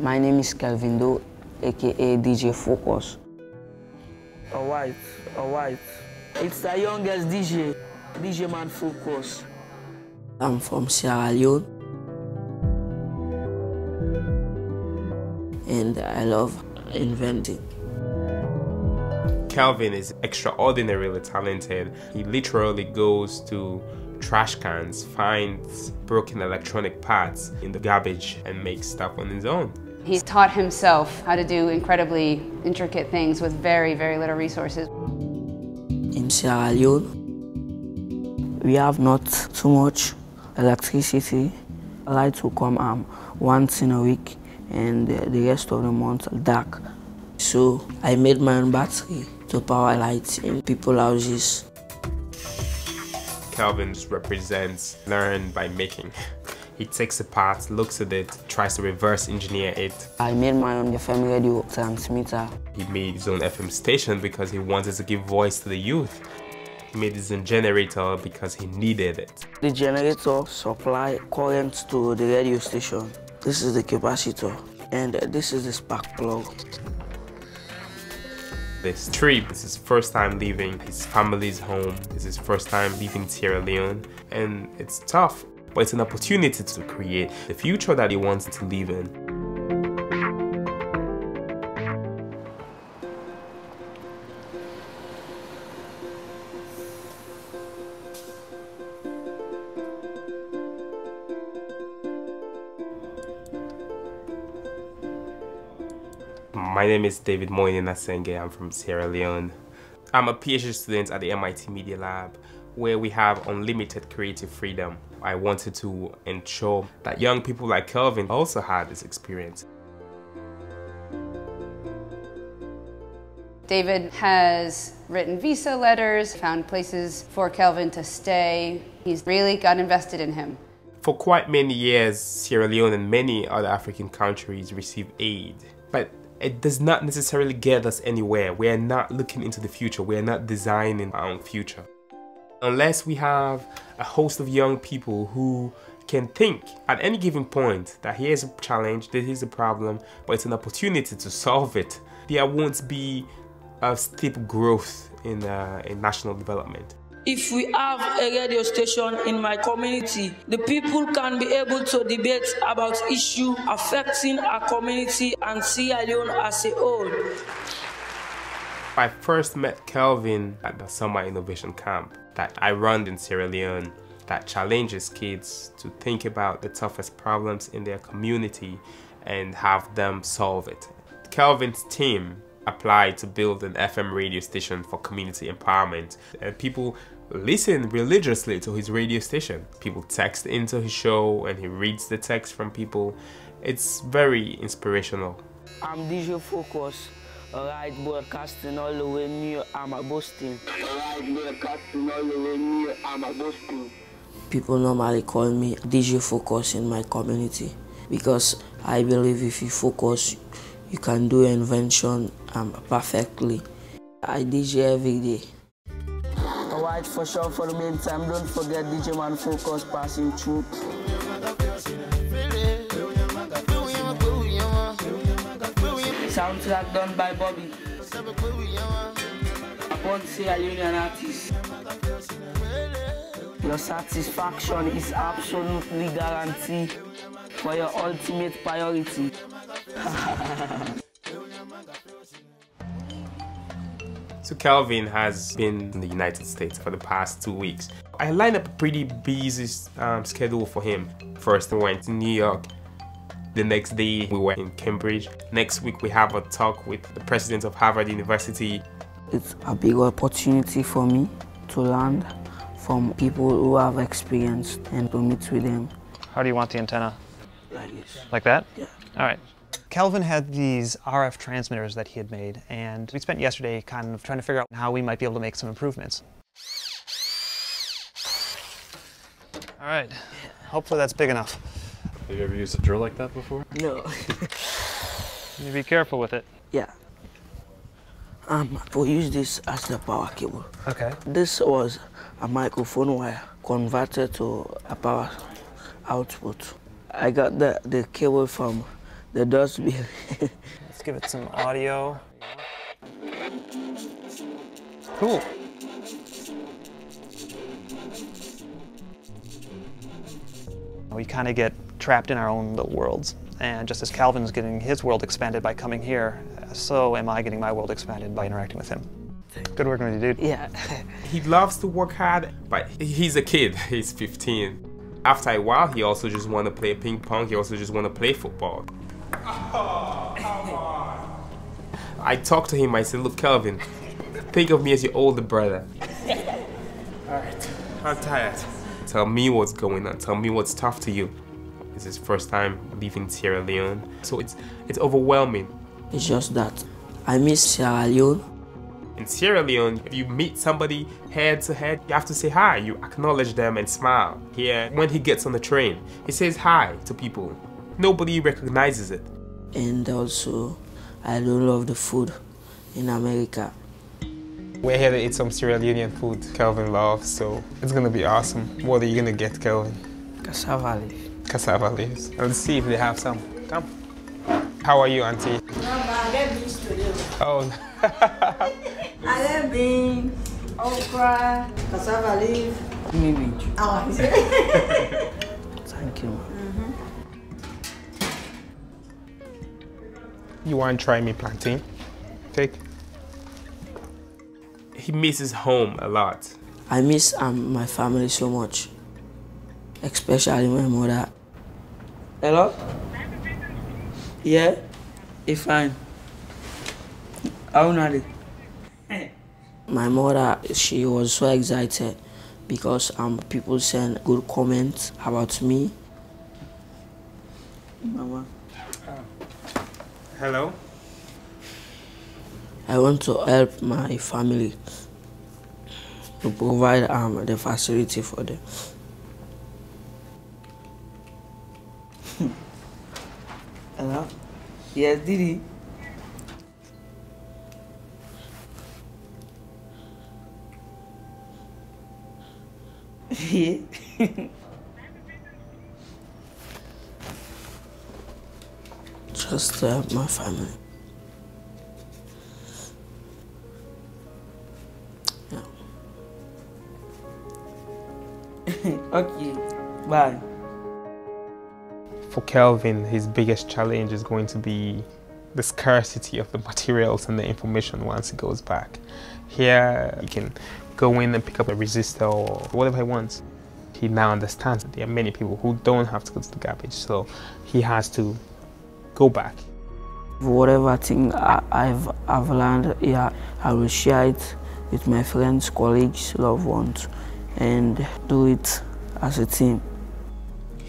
My name is Kelvin Doe, aka DJ Focus. Alright, alright. It's the youngest DJ, DJ Man Focus. I'm from Sierra Leone. And I love inventing. Kelvin is extraordinarily talented. He literally goes to trash cans, finds broken electronic parts in the garbage, and makes stuff on his own. He's taught himself how to do incredibly intricate things with very, very little resources. In Sierra Leone, we have not too much electricity. Lights will come um, once in a week and the rest of the month dark. So I made my own battery to power lights in people's houses. Kelvin's represents learn by making. He takes a part, looks at it, tries to reverse engineer it. I made my own FM radio transmitter. He made his own FM station because he wanted to give voice to the youth. He made his own generator because he needed it. The generator supply current to the radio station. This is the capacitor and this is the spark plug. This trip is his first time leaving his family's home. It's his first time leaving Sierra Leone and it's tough, but it's an opportunity to create the future that he wants to live in. My name is David Moinina Sengeh. I'm from Sierra Leone. I'm a PhD student at the MIT Media Lab where we have unlimited creative freedom. I wanted to ensure that young people like Kelvin also had this experience. David has written visa letters, found places for Kelvin to stay. He's really got invested in him. For quite many years, Sierra Leone and many other African countries receive aid. But it does not necessarily get us anywhere. We are not looking into the future. We are not designing our own future. Unless we have a host of young people who can think at any given point that here's a challenge, this is a problem, but it's an opportunity to solve it, there won't be a steep growth in, uh, in national development. If we have a radio station in my community, the people can be able to debate about issues affecting our community and Sierra Leone as a whole. I first met Kelvin at the Summer Innovation Camp that I run in Sierra Leone that challenges kids to think about the toughest problems in their community and have them solve it. Kelvin's team applied to build an FM radio station for community empowerment. And people listen religiously to his radio station. People text into his show and he reads the text from people. It's very inspirational. I'm DJ Focus, alright, broadcasting all the way near Amaboston. Alright, broadcasting all the way near Amaboston. People normally call me DJ Focus in my community because I believe if you focus, you can do invention um, perfectly. I DJ every day. Alright, for sure, for the meantime, don't forget DJ Man Focus passing through. Soundtrack done by Bobby. Upon Sierra Leonean artist. Your satisfaction is absolutely guaranteed for your ultimate priority. So Kelvin has been in the United States for the past two weeks. I lined up a pretty busy um, schedule for him. First, we went to New York. The next day, we were in Cambridge. Next week, we have a talk with the president of Harvard University. It's a big opportunity for me to learn from people who have experience and to meet with them. How do you want the antenna? Like this. Like that? Yeah. All right. Kelvin had these RF transmitters that he had made, and we spent yesterday kind of trying to figure out how we might be able to make some improvements. All right. Hopefully that's big enough. Have you ever used a drill like that before? No. You need to be careful with it. yeah. Um, we'll use this as the power cable. Okay. This was a microphone wire converted to a power output. I got the, the cable from the dust bill. Let's give it some audio. Cool. We kind of get trapped in our own little worlds. And just as Kelvin's getting his world expanded by coming here, so am I getting my world expanded by interacting with him. Good working with you, dude. yeah. He loves to work hard, but he's a kid. He's 15. After a while, he also just want to play ping pong. He also just want to play football. Oh, come on. I talked to him. I said, "Look, Calvin, think of me as your older brother. All right, I'm tired. Tell me what's going on. Tell me what's tough to you. It's his first time leaving Sierra Leone, so it's it's overwhelming. It's just that I miss Sierra Leone. In Sierra Leone, if you meet somebody head to head, you have to say hi. You acknowledge them and smile. Here, when he gets on the train, he says hi to people. Nobody recognizes it. And also, I don't love the food in America. We're here to eat some Sierra Leonean food Kelvin loves, so it's gonna be awesome. What are you gonna get, Kelvin? Cassava leaf. Cassava leaves. Let's see if they have some. Come. How are you, Auntie? Mama, I'm gonna be studying. Oh. I have beans, okra, cassava leaf. Maybe. Oh, Thank you. You want to try me plantain? Take. He misses home a lot. I miss um, my family so much, especially my mother. Hello? Yeah? It's fine. How not it? My mother, she was so excited because um, people send good comments about me. Mama. Hello? I want to help my family to provide um, the facility for them. Yes, Didi. Yeah. Just to help my family. Yeah. okay, bye. For Kelvin, his biggest challenge is going to be the scarcity of the materials and the information once he goes back. Here, he can go in and pick up a resistor or whatever he wants. He now understands that there are many people who don't have to go to the garbage, so he has to go back. Whatever thing I, I've, I've learned here, I will share it with my friends, colleagues, loved ones, and do it as a team.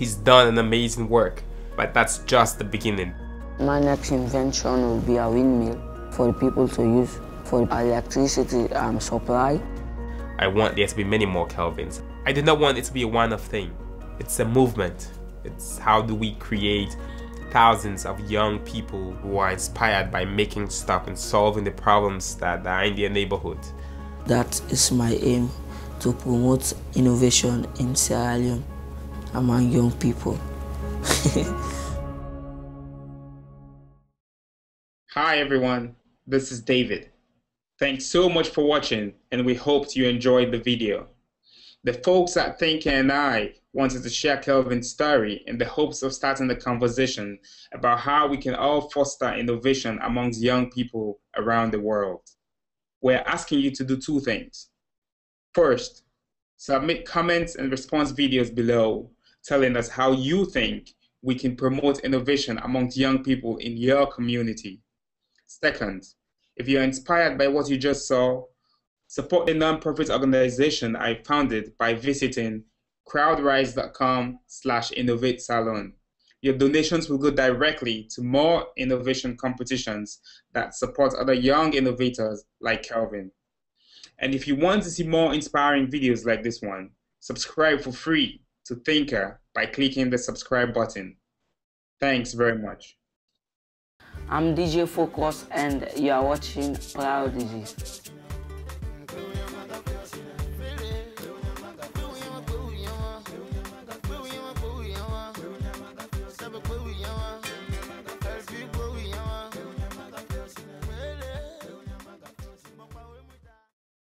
He's done an amazing work, but that's just the beginning. My next invention will be a windmill for people to use for electricity um, supply. I want there to be many more Kelvins. I do not want it to be a one-off thing. It's a movement. It's how do we create thousands of young people who are inspired by making stuff and solving the problems that are in their neighborhood. That is my aim to promote innovation in Sierra Leone among young people. Hi everyone, this is David. Thanks so much for watching and we hope you enjoyed the video. The folks at THNKR and I wanted to share Kelvin's story in the hopes of starting the conversation about how we can all foster innovation amongst young people around the world. We're asking you to do two things. First, submit comments and response videos below telling us how you think we can promote innovation amongst young people in your community. Second, if you're inspired by what you just saw, support the nonprofit organization I founded by visiting crowdrise.com slash innovate salone. Your donations will go directly to more innovation competitions that support other young innovators like Kelvin. And if you want to see more inspiring videos like this one, subscribe for free to THNKR by clicking the subscribe button. Thanks very much. I'm DJ Focus and you are watching Prodigy.